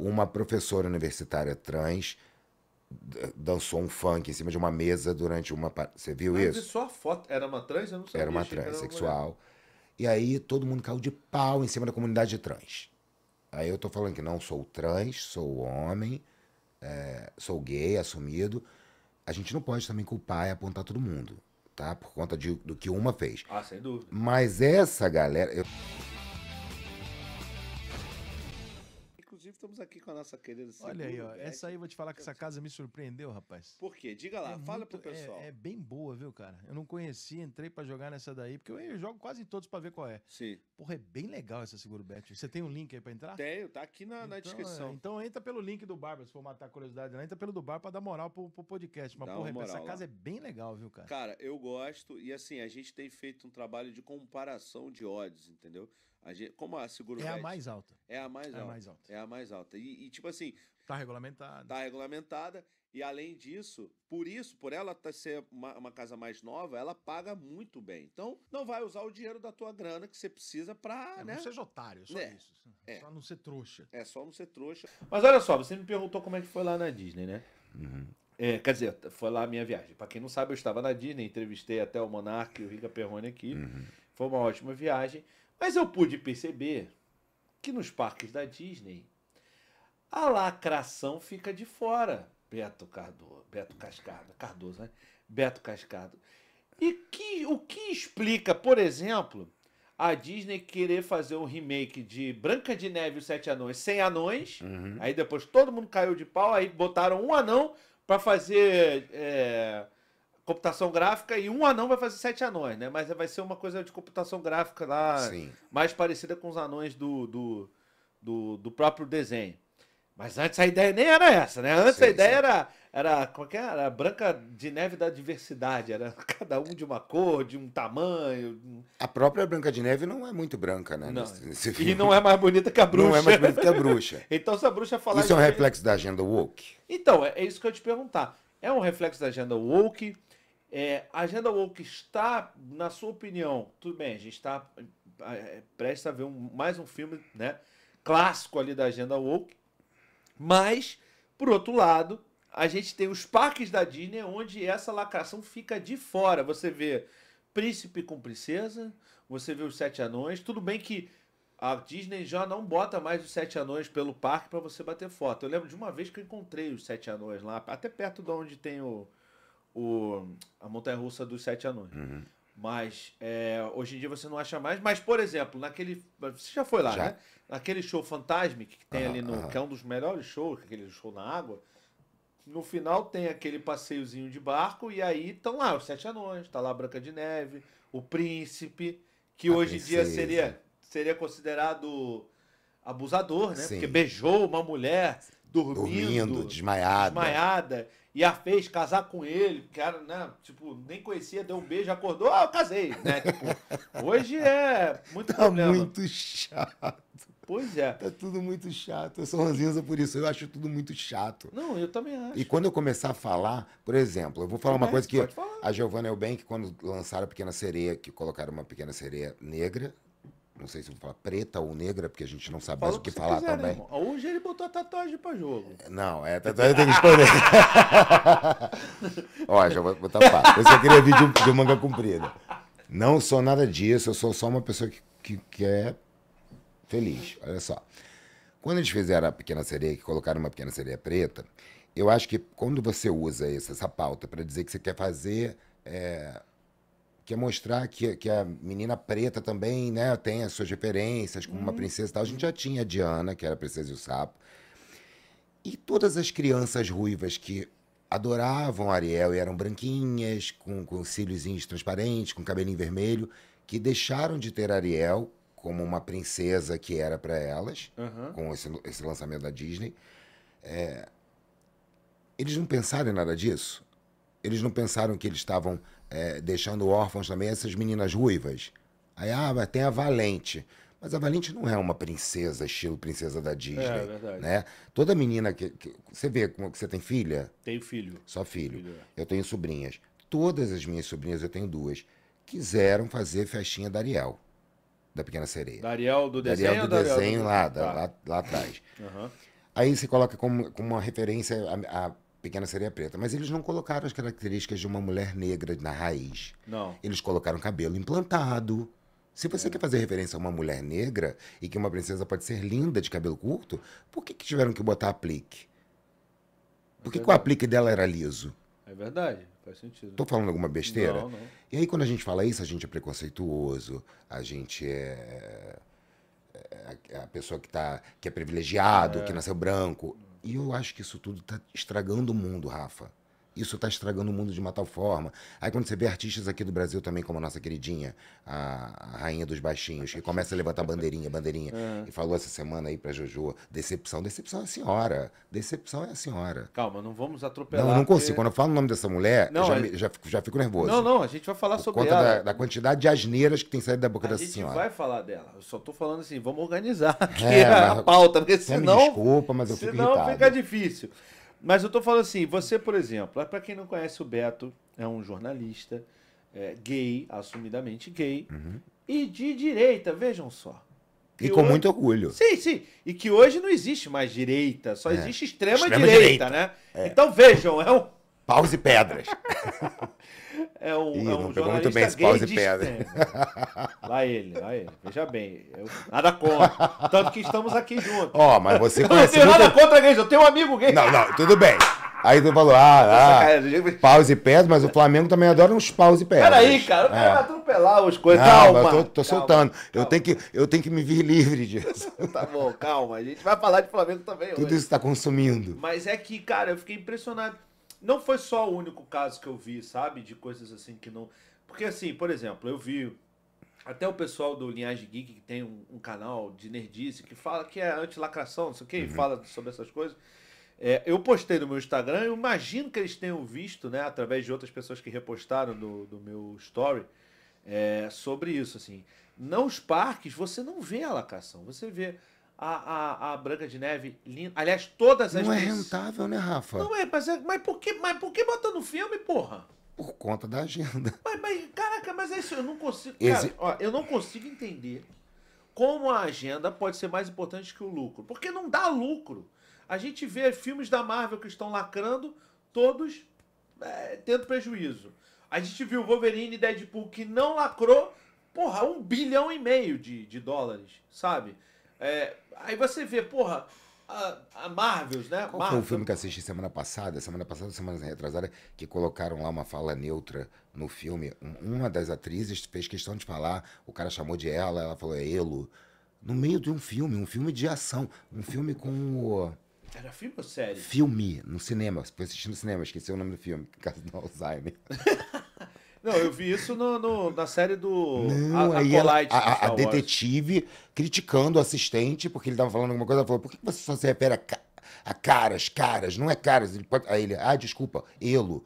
uma professora universitária trans dançou um funk em cima de uma mesa durante uma. Você viu Mas isso? só a foto. Era uma trans? Eu não sabia. Era uma trans mulher. sexual. E aí todo mundo caiu de pau em cima da comunidade trans. Aí eu tô falando que não sou trans, sou homem, é, sou gay, assumido. A gente não pode também culpar e apontar todo mundo, tá? Por conta de- do que uma fez. Ah, sem dúvida. Mas essa galera. eu- estamos aqui com a nossa querida Olha aí, ó. Seguro. Essa aí eu vou te falar que essa casa me surpreendeu, rapaz. Por quê? Diga lá, É fala muito- pro pessoal. É, é bem boa, viu, cara? Eu não conhecia, entrei pra jogar nessa daí, porque eu, eu jogo quase em todos pra ver qual é. Sim. Porra, é bem legal essa Seguro Bet. Você tem um link aí pra entrar? Tenho, tá aqui na, na Então, descrição. é, então entra pelo link do Barba, se for matar a curiosidade lá, entra pelo do Bar pra dar moral pro, pro podcast. Mas, Dá porra, uma essa moral casa lá. é bem legal, viu, cara? Cara, eu gosto. E assim, a gente tem feito um trabalho de comparação de odds, entendeu? A gente, como a Seguro É a mais alta. é a mais É a alta. mais alta. É a mais alta. E, e, tipo assim, Tá regulamentado. tá regulamentada. E além disso, por isso, por ela tá ser uma, uma casa mais nova, ela paga muito bem. Então, não vai usar o dinheiro da tua grana que você precisa pra, É, né? não seja otário, só É, isso. é. Só não ser trouxa. É só não ser trouxa. Mas olha só, você me perguntou como é que foi lá na Disney, né? É, quer dizer, foi lá a minha viagem. Pra quem não sabe, eu estava na Disney, entrevistei até o Monark e o Rica Perrone aqui. Foi uma ótima viagem. Mas eu pude perceber que nos parques da Disney a lacração fica de fora. Beto Cardoso, Beto Cascado, Cardoso, né? Beto Cascado. E que, o que explica, por exemplo, a Disney querer fazer um remake de Branca de Neve e os Sete Anões sem anões. Uhum. Aí depois todo mundo caiu de pau, aí botaram um anão pra fazer é, computação gráfica e um anão vai fazer sete anões, né? Mas vai ser uma coisa de computação gráfica lá, Sim. mais parecida com os anões do, do, do, do próprio desenho. Mas antes a ideia nem era essa, né? Antes a Sim, ideia sim. era, era, como é que era? Era Branca de Neve da diversidade. Era cada um de uma cor, de um tamanho. A própria Branca de Neve não é muito branca, né? Não. nesse- nesse E não é mais bonita que a bruxa. Não é mais bonita que a bruxa. Então se a bruxa falar... Isso é um reflexo da agenda woke? Então, é, é isso que eu ia te perguntar. É um reflexo da agenda woke? É, a agenda woke está, na sua opinião, tudo bem, a gente está é, prestes a ver um- mais um filme né, clássico ali da agenda woke, mas, por outro lado, a gente tem os parques da Disney onde essa lacração fica de fora. Você vê Príncipe com Princesa, você vê os Sete Anões, tudo bem que a Disney já não bota mais os sete anões pelo parque para você bater foto. Eu lembro de uma vez que eu encontrei os sete anões lá, até perto de onde tem o, o a montanha russa dos sete anões. Uhum. Mas é, hoje em dia você não acha mais. Mas, por exemplo, naquele. Você já foi lá, Já. né? Naquele show Fantasmic que tem Aham, ali no. aham. que é um dos melhores shows, aquele show na água. No final tem aquele passeiozinho de barco e aí estão lá os sete anões, tá lá a Branca de Neve, o príncipe, que A hoje em dia seria, seria considerado abusador, né? Sim. Porque beijou uma mulher dormindo, Dormindo, desmaiada. desmaiada, e a fez casar com ele, era, né, tipo, nem conhecia, deu um beijo, acordou, ah, eu casei, né? Tipo, hoje é muito Tá problema. muito chato. Pois é. Tá tudo muito chato. Eu sou ranzinza por isso. Eu acho tudo muito chato. Não, eu também acho. E quando eu começar a falar, por exemplo, eu vou falar Tudo uma coisa que a Giovanna Elbank, quando lançaram a Pequena Sereia, que colocaram uma Pequena Sereia negra, não sei se vou falar preta ou negra, porque a gente não sabe mais Fala o que você falar quiser, também. irmão? Hoje ele botou a tatuagem pra jogo. Não, é, tá, tem que escolher. Ó, já vou botar pá. Eu só queria vídeo de manga comprida. Não sou nada disso, eu sou só uma pessoa que, que, que é feliz. Olha só. Quando eles fizeram a pequena sereia, que colocaram uma pequena sereia preta, eu acho que quando você usa essa, essa pauta para dizer que você quer fazer. é, quer mostrar que, que a menina preta também né, tem as suas referências, como uma princesa e tal. A gente já tinha a Diana, que era a Princesa e o Sapo. E todas as crianças ruivas que adoravam a Ariel e eram branquinhas, com, com cíliozinhos transparentes, com cabelinho vermelho, que deixaram de ter Ariel como uma princesa que era para elas, Aham. com esse, esse lançamento da Disney. É, eles não pensaram em nada disso? Eles não pensaram que eles estavam é, deixando órfãos também essas meninas ruivas? Aí, ah, mas tem a Valente. Mas a Valente não é uma princesa, estilo princesa da Disney. É, verdade. Né? Toda menina que, que- Você vê como que você tem filha? Tem filho. Só filho. Filho, Eu tenho sobrinhas. Todas as minhas sobrinhas, eu tenho duas, quiseram fazer festinha da Ariel, da Pequena Sereia. Da Ariel do Da desenho Ariel do da Ariel desenho lá, da- Tá. lá, lá atrás. Aham. Aí você coloca como, como uma referência a, a Pequena Sereia Preta. Mas eles não colocaram as características de uma mulher negra na raiz. Não. Eles colocaram cabelo implantado. Se você quer fazer referência a uma mulher negra e que uma princesa pode ser linda de cabelo curto, por que, que tiveram que botar aplique? Por que, que o aplique dela era liso? É verdade, faz sentido. Tô falando alguma besteira? Não, não. E aí, quando a gente fala isso, a gente é preconceituoso, a gente é, é a pessoa que, tá, que é privilegiado, que nasceu branco. E eu acho que isso tudo tá estragando o mundo, Rafa. Isso tá estragando o mundo de uma tal forma. Aí quando você vê artistas aqui do Brasil também, como a nossa queridinha, a, a rainha dos baixinhos, que começa a levantar bandeirinha, bandeirinha, e falou essa semana aí pra Jojo, decepção, decepção é a senhora. Decepção é a senhora. Calma, não vamos atropelar. Não, eu não porque- consigo. Quando eu falo o nome dessa mulher, Não, eu já, é- me- já, fico- já fico nervoso. Não, não, a gente vai falar Por sobre conta ela. da, da quantidade de asneiras que tem saído da boca A dessa gente senhora. vai falar dela. Eu só tô falando assim, vamos organizar aqui É, a pauta, porque senão. desculpa, mas eu fico senão irritado. fica difícil. Mas eu tô falando assim, você, por exemplo, para quem não conhece o Beto, é um jornalista é, gay, assumidamente gay, e de direita, vejam só. Uhum. E com hoje- muito orgulho. Sim, sim. E que hoje não existe mais direita, só existe extrema, Extrema direita, direita. né? Então vejam, é um. Paus e pedras. É um, Ih, é não um jornalista bem esse gay e de pedra. Lá ele, lá ele. Veja bem, eu nada contra. Tanto que estamos aqui juntos. Ó, mas você Eu não conhece tenho nada contra gays, eu tenho um amigo gay. Não, não, tudo bem. Aí tu falou, ah, ah, paus e pedras, mas o Flamengo também adora uns paus e pedras. Peraí, cara, eu É. quero atropelar os coisas. Não, calma. eu tô, tô calma, soltando. Eu, calma. tenho que, eu tenho que me vir livre disso. Tá bom, calma. A gente vai falar de Flamengo também Tudo hoje. isso tá consumindo. Mas é que, cara, eu fiquei impressionado. Não foi só o único caso que eu vi, sabe? De coisas assim que não. Porque, assim, por exemplo, eu vi até o pessoal do Linhagem Geek, que tem um, um canal de nerdice, que fala que é anti-lacração, não sei o quê, e fala sobre essas coisas. É, eu postei no meu Instagram, eu imagino que eles tenham visto, né, através de outras pessoas que repostaram do, do meu story, é, sobre isso, assim. Nos parques, você não vê a lacração, você vê a, a, a Branca de Neve linda. Aliás, todas as Não é rentável, né, Rafa? não é, mas, é, mas, por que, mas por que botar no filme, porra? Por conta da agenda. Mas, mas, caraca, mas é isso, eu não consigo. Cara, ó, eu não consigo entender como a agenda pode ser mais importante que o lucro. Porque não dá lucro. A gente vê filmes da Marvel que estão lacrando, todos é, tendo prejuízo. A gente viu Wolverine e Deadpool que não lacrou, porra, um bilhão e meio de, de dólares, sabe? É, aí você vê, porra, a, a Marvels, né? Qual Marvel, foi o filme que assisti semana passada? Semana passada, semana retrasada, que colocaram lá uma fala neutra no filme. Um- Uma das atrizes fez questão de falar, o cara chamou de ela, ela falou, é Elo. No meio de um filme, um filme de ação. Um filme com o. Era filme ou série? Filme, no cinema. Foi assistindo no cinema, esqueci o nome do filme, por causa do Alzheimer. Não, eu vi isso no, no- na série do Não, a, aí ela, a, a- detetive criticando o assistente, porque ele tava falando alguma coisa, ela falou, por que você só se refere a, ca- a caras, caras, não é caras? Ele pode, aí ele, ah, desculpa, elo.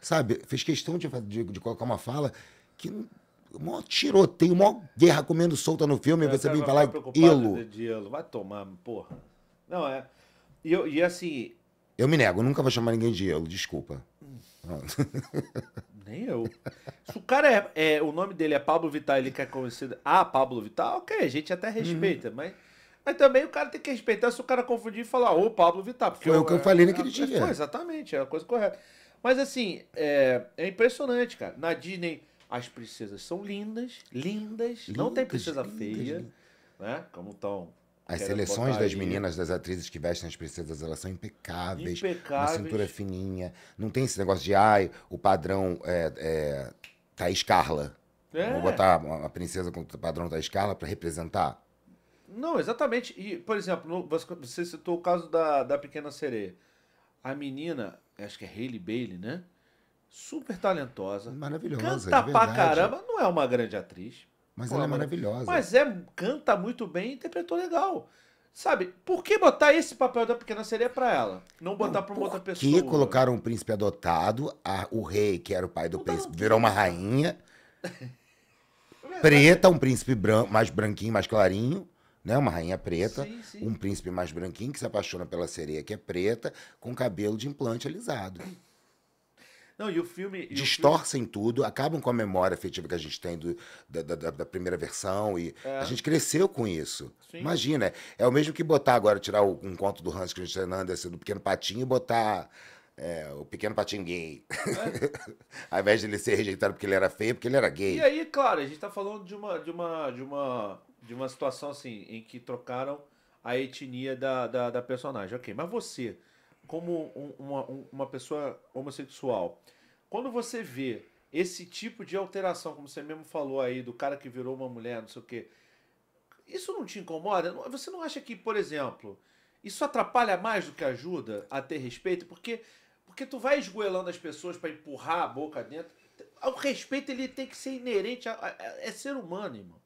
Sabe, fez questão de, de, de colocar uma fala que o maior tiroteio, a maior guerra comendo solta no filme, e você vem falar preocupado elo. De, elo. Vai tomar, porra. Não, é. E, eu- e assim, Eu me nego, eu nunca vou chamar ninguém de elo, desculpa. nem eu. Se o cara é, é. O nome dele é Pablo Vittar, ele quer conhecer. Ah, Pablo Vittar, ok, a gente até respeita, Uhum. mas. Mas também o cara tem que respeitar se o cara confundir e falar, ô Pablo Vittar. Porque Foi o que eu falei naquele é- dia. Foi, exatamente, é a coisa correta. Mas assim, é, é impressionante, cara. Na Disney, as princesas são lindas, lindas, não tem Lindas, princesa lindas, feia, lindas. né? Como estão. As seleções das meninas, das atrizes que vestem as princesas, elas são impecáveis. Uma Impecáveis. cintura fininha. Não tem esse negócio de, ai, o padrão é, é Thaís Carla. É. Vou botar uma uma princesa com o padrão Thaís Carla pra representar. Não, exatamente. E, por exemplo, você- citou o caso da, da Pequena Sereia. A menina, acho que é Hailey Bailey, né? Super talentosa. Maravilhosa, Canta de pra caramba. Não é uma grande atriz. Mas Pô, ela é maravilhosa. Mas é, canta muito bem e interpretou legal. Sabe, por que botar esse papel da Pequena Sereia pra ela? Não botar pra uma outra Por pessoa. que colocaram um príncipe adotado, a- o rei, que era o pai do Não príncipe, um virou uma rainha, preta, um príncipe bran- mais branquinho, mais clarinho, né? Uma rainha preta, Sim, sim. um príncipe mais branquinho que se apaixona pela sereia que é preta, com cabelo de implante alisado. Não, e o filme. e o distorcem tudo, acabam com a memória afetiva que a gente tem do- da, da- da- primeira versão. E É. a gente cresceu com isso. Sim. Imagina, é o mesmo que botar agora, tirar o- um conto do Hans Christian Andersen do Pequeno Patinho e botar é, o Pequeno Patinho gay. Ao invés de ele ser rejeitado porque ele era feio, porque ele era gay. E aí, claro, a gente tá falando de uma, de uma, de uma, de uma situação assim, em que trocaram a etnia da, da, da personagem. Ok, mas você, como um- uma, um- uma pessoa homossexual, quando você vê esse tipo de alteração, como você mesmo falou aí, do cara que virou uma mulher, não sei o quê, isso não te incomoda? Você não acha que, por exemplo, isso atrapalha mais do que ajuda a ter respeito? Porque, porque tu vai esgoelando as pessoas para empurrar a boca dentro. O respeito ele tem que ser inerente a, a- a- é ser humano, irmão.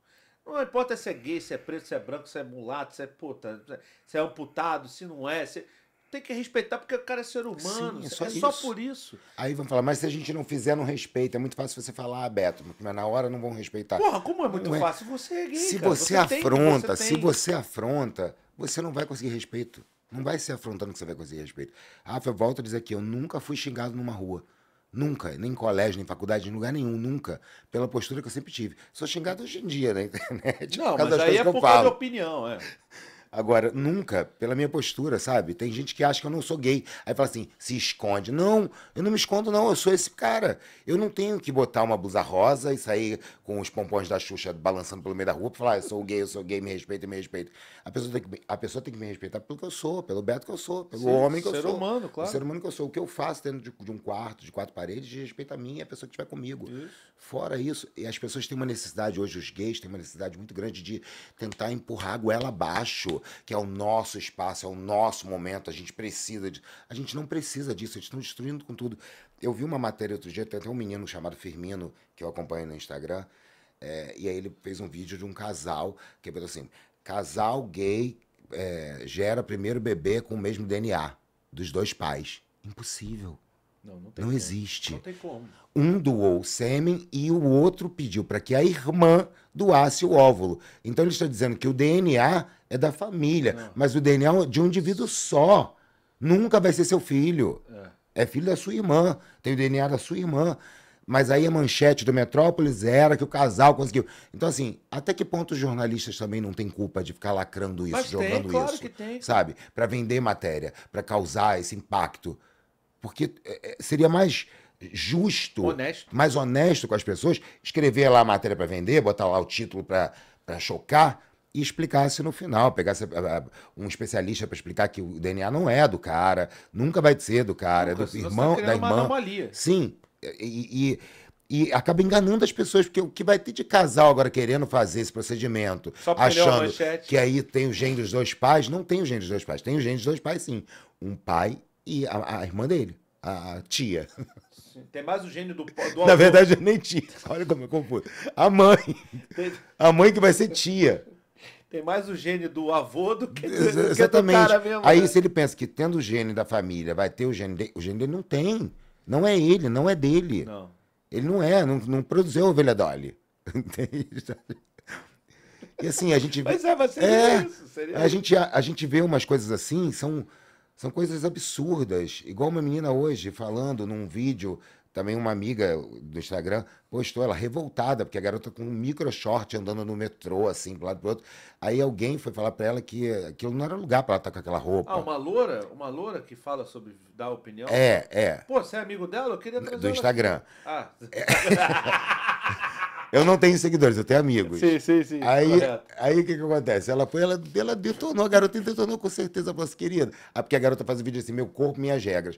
Não importa se é gay, se é preto, se é branco, se é mulato, se é puta, se é amputado, se não é. se- Tem que respeitar porque o cara é ser humano. Sim, é é só só isso. por isso. Aí vão falar, mas se a gente não fizer, não respeita. É muito fácil você falar, ah, Beto, mas na hora não vão respeitar. Porra, como é muito Não é. fácil. Você é gay, se cara. você, tem- afronta, você se você afronta, você não vai conseguir respeito. Não vai ser afrontando que você vai conseguir respeito. Rafa, eu volto a dizer aqui, eu nunca fui xingado numa rua. Nunca, nem em colégio, nem em faculdade, em lugar nenhum, nunca. Pela postura que eu sempre tive. Sou xingado hoje em dia na internet. Não, por causa mas aí é por causa de falo. opinião, é. Agora, nunca, pela minha postura, sabe? Tem gente que acha que eu não sou gay. Aí fala assim, se esconde. Não, eu não me escondo, não. Eu sou esse cara. Eu não tenho que botar uma blusa rosa e sair com os pompons da Xuxa balançando pelo meio da rua pra falar, "Ah, eu sou gay, eu sou gay, me respeita, me respeita. A pessoa, tem que, me- a pessoa tem que me respeitar pelo que eu sou, pelo Beto que eu sou, pelo Sim, homem que eu ser sou. humano, claro. O ser humano que eu sou. O que eu faço dentro de, de um quarto, de quatro paredes, de respeito a mim e a pessoa que estiver comigo. Fora isso, e as pessoas têm uma necessidade, hoje os gays têm uma necessidade muito grande de tentar empurrar a goela abaixo, que é o nosso espaço, é o nosso momento, a gente precisa de. A gente não precisa disso, eles estão destruindo com tudo. Eu vi uma matéria outro dia, tem até um menino chamado Firmino, que eu acompanho no Instagram, é, e aí ele fez um vídeo de um casal, que botou assim: casal gay é, gera primeiro bebê com o mesmo DNA dos dois pais. Impossível. Não, não Não existe Não tem como. um doou sêmen e o outro pediu para que a irmã doasse o óvulo. Então ele está dizendo que o DNA é da família, Não. mas o DNA é de um indivíduo só. Nunca vai ser seu filho. É. É filho da sua irmã, tem o DNA da sua irmã. Mas aí a manchete do Metrópolis era que o casal conseguiu. Então, assim, até que ponto os jornalistas também não têm culpa de ficar lacrando isso, Mas tem, jogando claro isso? que tem. Sabe? Para vender matéria, para causar esse impacto. Porque é, é, seria mais justo, Honesto. mais honesto com as pessoas, escrever lá a matéria para vender, botar lá o título para chocar e explicasse no final, pegasse ah, ah, um especialista para explicar que o DNA não é do cara, nunca vai ser do cara, Nunca, é do você irmão, tá da criando uma irmã. anomalia. Sim, e, e, e acaba enganando as pessoas, porque o que vai ter de casal agora querendo fazer esse procedimento, a achando que aí tem o gene dos dois pais, não tem o gene dos dois pais, tem o gene dos dois pais sim. Um pai e a, a irmã dele, a tia. Tem mais o gênio do, do Na verdade, é nem tia. Olha como eu confuso. A mãe. A mãe que vai ser tia. Tem mais o gênio do avô do que, do, Ex- que do Exatamente. cara mesmo. Aí né? se ele pensa que tendo o gene da família vai ter o gene dele, o gene dele não tem. Não é ele, não é dele. Não. Ele não é, não, não produziu a ovelha Dolly. E assim, a gente vê, Mas é, mas seria É, isso. Seria a gente, a, a gente vê umas coisas assim, são, são coisas absurdas. Igual uma menina hoje falando num vídeo, também uma amiga do Instagram postou ela revoltada, porque a garota com um micro short andando no metrô, assim, pro lado pro outro. Aí alguém foi falar pra ela que aquilo não era lugar pra ela estar com aquela roupa. Ah, uma loura, uma loura que fala sobre dar opinião. É, é. Pô, você é amigo dela? Eu queria trazer Do Instagram. aqui. Ah, Eu não tenho seguidores, eu tenho amigos. sim, sim, sim. Aí, correto. aí o que, que acontece? Ela foi, ela, ela detonou, a garota detonou com certeza, falou assim, querida. Ah, porque a garota faz o vídeo assim, meu corpo, minhas regras.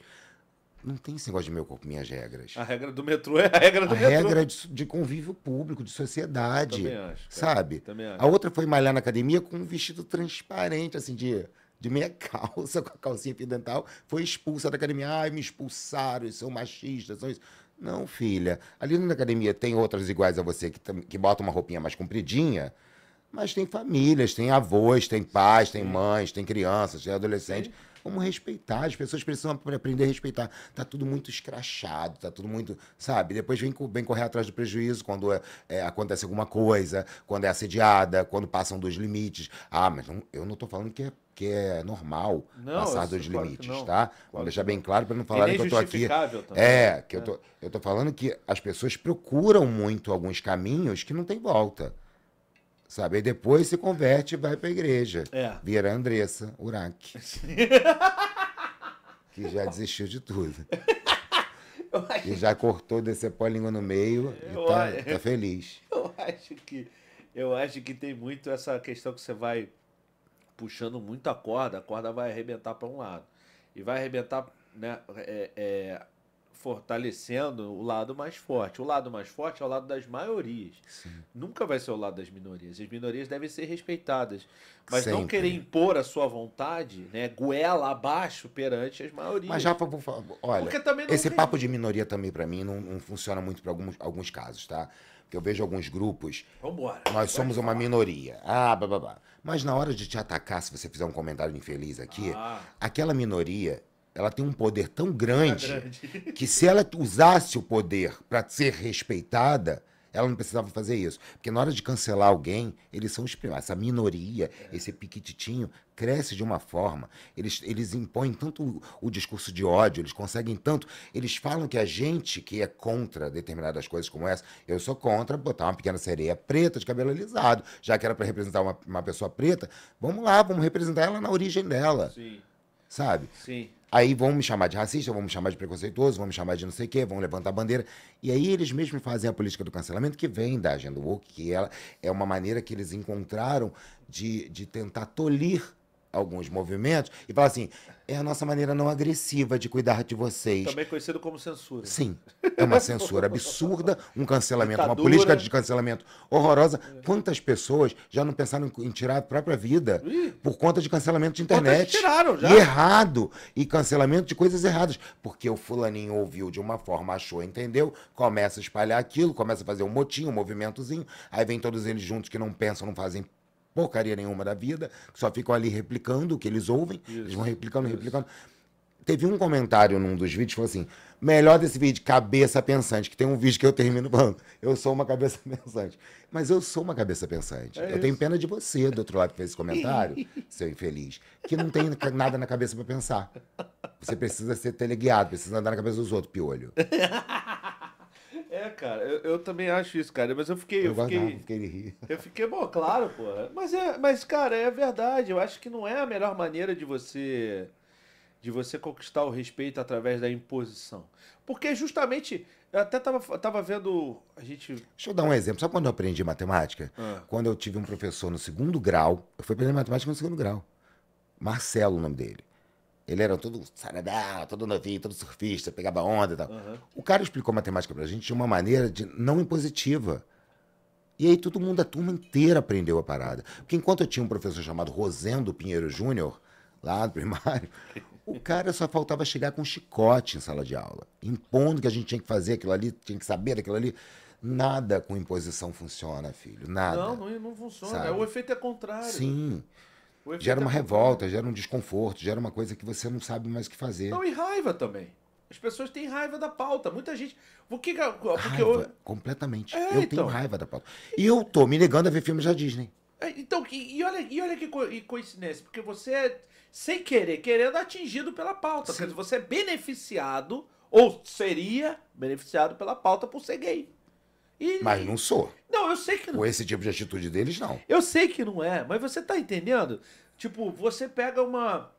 Não tem esse negócio de meu corpo, minhas regras. A regra do metrô é a regra do A metrô. regra é de, de convívio público, de sociedade. Também acho, cara. Sabe? Também acho. A outra foi malhar na academia com um vestido transparente, assim, de, de meia calça, com a calcinha dental. Foi expulsa da academia. Ai, me expulsaram, são machistas, são isso. Não, filha. Ali na academia tem outras iguais a você que, que botam uma roupinha mais compridinha, mas tem famílias, tem avós, tem pais, tem mães, tem crianças, tem adolescentes. Vamos respeitar, as pessoas precisam ap- aprender a respeitar. Tá tudo muito escrachado, tá tudo muito, sabe? Depois vem, vem correr atrás do prejuízo quando é, é, acontece alguma coisa, quando é assediada, quando passam dos limites. Ah, mas não- eu não tô falando que é, porque é normal Não, passar dos claro que limites, tá? Vamos deixar bem claro para não falarem e que eu tô aqui. também. É, que eu tô, eu tô falando que as pessoas procuram muito alguns caminhos que não tem volta. Sabe? E depois se converte e vai pra igreja. É. Vira a Andressa Urach. que já desistiu de tudo. Eu acho, E já cortou, descepou a língua no meio Eu e tá, acho- tá feliz. eu acho que eu acho que tem muito essa questão que você vai puxando muito a corda, a corda vai arrebentar para um lado e vai arrebentar, né, é, é, fortalecendo o lado mais forte. O lado mais forte é o lado das maiorias. Nunca vai ser o lado das minorias. As minorias devem ser respeitadas, mas não Sempre. querer impor a sua vontade, né, goela abaixo perante as maiorias. Mas já, vou falar, olha, não esse tem- papo de minoria também pra mim não, não funciona muito para alguns, alguns casos, tá? Porque eu vejo alguns grupos Vambora. Nós somos uma minoria. Ah, blá, blá, blá. Mas na hora de te atacar, se você fizer um comentário infeliz aqui, Ah. aquela minoria, ela tem um poder tão grande, grande. que se ela usasse o poder para ser respeitada, ela não precisava fazer isso. Porque na hora de cancelar alguém, eles são os primeiros. Essa minoria, esse piquititinho, cresce de uma forma. Eles, eles impõem tanto o, o discurso de ódio, eles conseguem tanto. Eles falam que a gente que é contra determinadas coisas como essa, eu sou contra botar uma pequena sereia preta de cabelo alisado. Já que era para representar uma, uma pessoa preta, vamos lá, vamos representar ela na origem dela, Sim, sabe? sim. Aí vão me chamar de racista, vão me chamar de preconceituoso, vão me chamar de não sei o quê, vão levantar a bandeira. E aí eles mesmos fazem a política do cancelamento, que vem da agenda woke, que ela é uma maneira que eles encontraram de, de tentar tolir alguns movimentos e falar assim, é a nossa maneira não agressiva de cuidar de vocês. Também conhecido como censura. Sim, é uma censura absurda, um cancelamento, uma Ditadura. política de cancelamento horrorosa. Quantas pessoas já não pensaram em tirar a própria vida Ih. por conta de cancelamento de internet? tiraram já? E errado. E cancelamento de coisas erradas. Porque o fulaninho ouviu de uma forma, achou, entendeu? Começa a espalhar aquilo, começa a fazer um motim, um movimentozinho. Aí vem todos eles juntos que não pensam, não fazem porcaria nenhuma da vida, que só ficam ali replicando o que eles ouvem. eles vão replicando, replicando. Teve um comentário num dos vídeos que falou assim: melhor desse vídeo, cabeça pensante, que tem um vídeo que eu termino falando, eu sou uma cabeça pensante. Mas eu sou uma cabeça pensante. É eu tenho isso. pena de você, do outro lado, que fez esse comentário, seu infeliz, que não tem nada na cabeça pra pensar. Você precisa ser teleguiado, precisa andar na cabeça dos outros, piolho. É, cara, eu, eu também acho isso, cara. Mas eu fiquei. Eu Eu fiquei, porque ele ri. eu fiquei, bom, claro, pô. Mas, é, mas, cara, é verdade. Eu acho que não é a melhor maneira de você. De você conquistar o respeito através da imposição. Porque justamente. Eu até tava, tava vendo. A gente. Deixa eu dar um exemplo. Sabe quando eu aprendi matemática? Ah. Quando eu tive um professor no segundo grau, eu fui aprender matemática no segundo grau. Marcelo, o nome dele. Ele era todo saradão, todo novinho, todo surfista, pegava onda e tal. Aham. O cara explicou matemática pra gente de uma maneira de não impositiva. E aí todo mundo, a turma inteira aprendeu a parada. Porque enquanto eu tinha um professor chamado Rosendo Pinheiro Júnior, lá no primário, o cara só faltava chegar com um chicote em sala de aula, impondo que a gente tinha que fazer aquilo ali, tinha que saber daquilo ali. Nada com imposição funciona, filho. Nada. Não, não, não funciona. Sabe? É, o efeito é contrário. Sim. Gera uma revolta, gera um desconforto, gera uma coisa que você não sabe mais o que fazer. Não, e raiva também. As pessoas têm raiva da pauta. Muita gente. O que. que- Porque Raiva, eu, completamente. É, eu então. tenho raiva da pauta. E eu tô me negando a ver filmes da Disney. É, Então, e, e olha, e olha que co- coincidência, porque você é, sem querer, querendo, atingido pela pauta. Quer dizer, você é beneficiado, ou seria beneficiado pela pauta por ser gay. E, Mas não sou. Não, eu sei que não. Com esse tipo de atitude deles, não. Eu sei que não é, mas você tá entendendo? Tipo, você pega uma.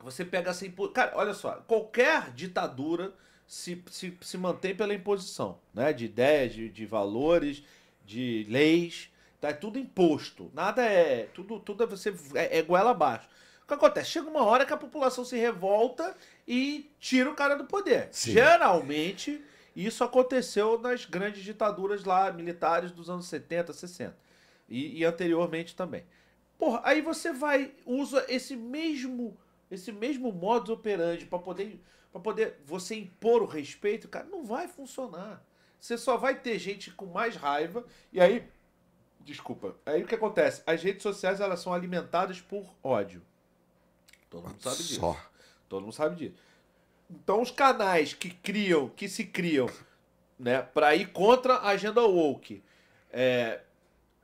Você pega assim. impo- Cara, olha só, qualquer ditadura se, se, se mantém pela imposição, né? De ideias, de, de valores, de leis. Tá É tudo imposto. Nada é. Tudo, tudo é você. É, é goela abaixo. O que acontece? Chega uma hora que a população se revolta e tira o cara do poder. Sim. Geralmente, isso aconteceu nas grandes ditaduras lá, militares dos anos 70, 60. E, e anteriormente também. Porra, aí você vai, usa esse mesmo, esse mesmo modus operandi para poder, para poder você impor o respeito, cara, não vai funcionar. Você só vai ter gente com mais raiva e aí, desculpa, aí o que acontece? As redes sociais elas são alimentadas por ódio. Todo mundo sabe disso. Só. Todo mundo sabe disso. Então os canais que criam, que se criam, né, para ir contra a agenda woke, é,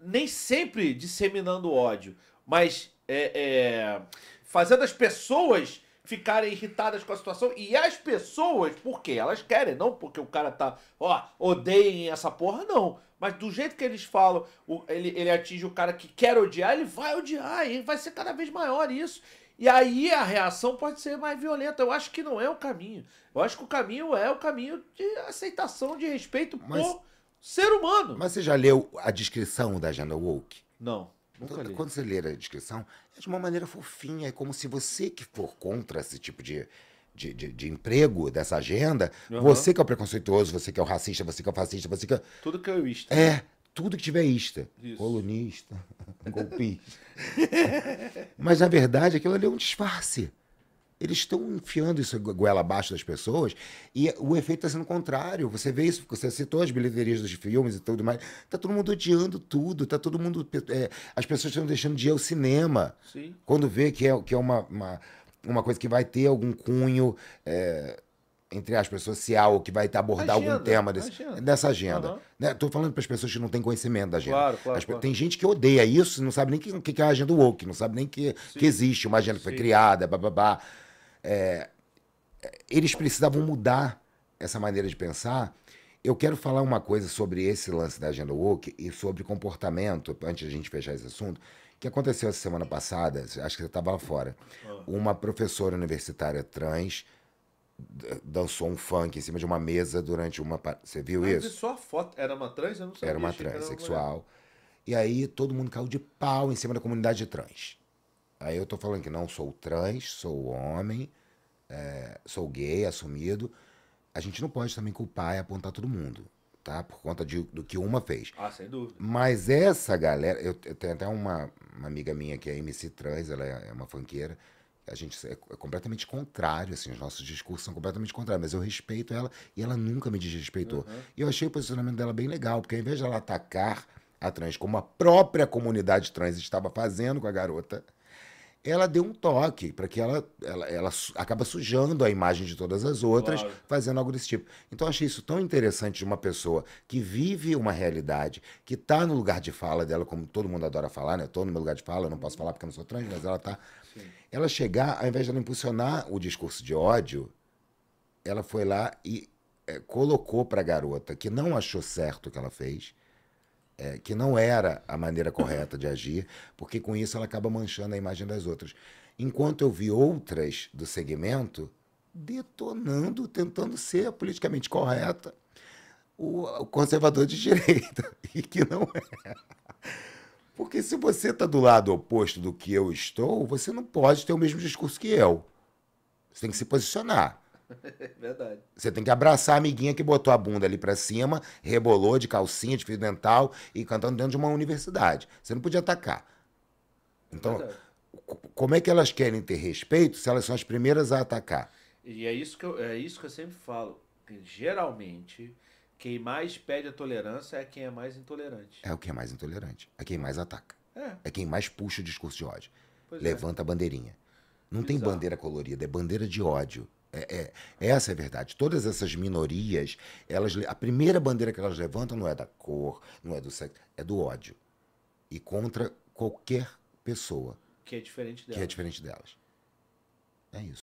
nem sempre disseminando ódio, mas é, é, fazendo as pessoas ficarem irritadas com a situação. E as pessoas, por quê? Elas querem, não porque o cara tá, ó, odeiem essa porra, não. Mas do jeito que eles falam, ele, ele atinge o cara que quer odiar, ele vai odiar, e vai ser cada vez maior isso. E aí a reação pode ser mais violenta. Eu acho que não é o caminho. Eu acho que o caminho é o caminho de aceitação, de respeito Mas- por ser humano. Mas você já leu a descrição da agenda woke? Não, nunca li. Quando você ler a descrição, é de uma maneira fofinha. É como se você que for contra esse tipo de, de, de, de emprego, dessa agenda, Aham. você que é o preconceituoso, você que é o racista, você que é o fascista, você que é... Tudo que eu isto. É, tudo que tiver ista. Isso. Colunista, golpista. Mas, na verdade, aquilo ali é um disfarce. Eles estão enfiando isso goela abaixo das pessoas e o efeito está sendo contrário. Você vê isso, você citou as bilheterias dos filmes e tudo mais. Tá todo mundo odiando tudo, tá todo mundo. é, as pessoas estão deixando de ir ao cinema. Sim. Quando vê que é, que é uma, uma, uma coisa que vai ter algum cunho, é, entre aspas, social, ou que vai abordar algum Agenda, tema desse, agenda. dessa agenda. Aham. Né? Tô falando para as pessoas que não têm conhecimento da agenda. Claro, claro, As claro. Tem gente que odeia isso, não sabe nem o que, que é a agenda woke, não sabe nem que, que existe uma agenda que foi Sim. criada, bababá. É, eles precisavam mudar essa maneira de pensar. Eu quero falar uma coisa sobre esse lance da agenda woke e sobre comportamento, antes de a gente fechar esse assunto, que aconteceu essa semana passada, acho que você estava lá fora. Ah. Uma professora universitária trans dançou um funk em cima de uma mesa durante uma. Você viu vi isso? só a foto. Era uma trans? Eu não sabia. Era uma era transexual. E aí todo mundo caiu de pau em cima da comunidade trans. Aí eu tô falando que não sou trans, sou homem, é, sou gay, assumido. A gente não pode também culpar e apontar todo mundo, tá? Por conta de- do que uma fez. Ah, sem dúvida. Mas essa galera, eu, eu tenho até uma, uma amiga minha que é MC trans, ela é, é uma funkeira. A gente é, é completamente contrário, assim, os nossos discursos são completamente contrários, mas eu respeito ela e ela nunca me desrespeitou. E eu achei o posicionamento dela bem legal, porque ao invés de ela atacar a trans como a própria comunidade trans estava fazendo com a garota, ela deu um toque para que ela, ela, ela acaba sujando a imagem de todas as outras, Claro. fazendo algo desse tipo. Então eu achei isso tão interessante de uma pessoa que vive uma realidade, que está no lugar de fala dela, como todo mundo adora falar, né? Estou no meu lugar de fala, eu não posso falar porque eu não sou trans, mas ela está. Ela chegar, ao invés de ela impulsionar o discurso de ódio, ela foi lá e eh, colocou para a garota que não achou certo o que ela fez, é, que não era a maneira correta de agir, porque com isso ela acaba manchando a imagem das outras. Enquanto eu vi outras do segmento detonando, tentando ser politicamente correta, o, o conservador de direita, e que não é. Porque se você está do lado oposto do que eu estou, você não pode ter o mesmo discurso que eu. Você tem que se posicionar. É verdade. Você tem que abraçar a amiguinha que botou a bunda ali pra cima, rebolou de calcinha, de fio dental e cantando dentro de uma universidade. Você não podia atacar. Então, como é que elas querem ter respeito se elas são as primeiras a atacar? E é isso que eu, é isso que eu sempre falo. geralmente, quem mais pede a tolerância é quem é mais intolerante. É o que é mais intolerante. É quem mais ataca. É, É quem mais puxa o discurso de ódio. pois é. Levanta a bandeirinha. Não tem Bizarro. bandeira colorida, é bandeira de ódio. É, é- essa é a verdade. Todas essas minorias, elas, a primeira bandeira que elas levantam não é da cor, não é do sexo, é do ódio. E contra qualquer pessoa Que é diferente dela. que é diferente delas. É isso.